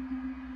Mm-hmm.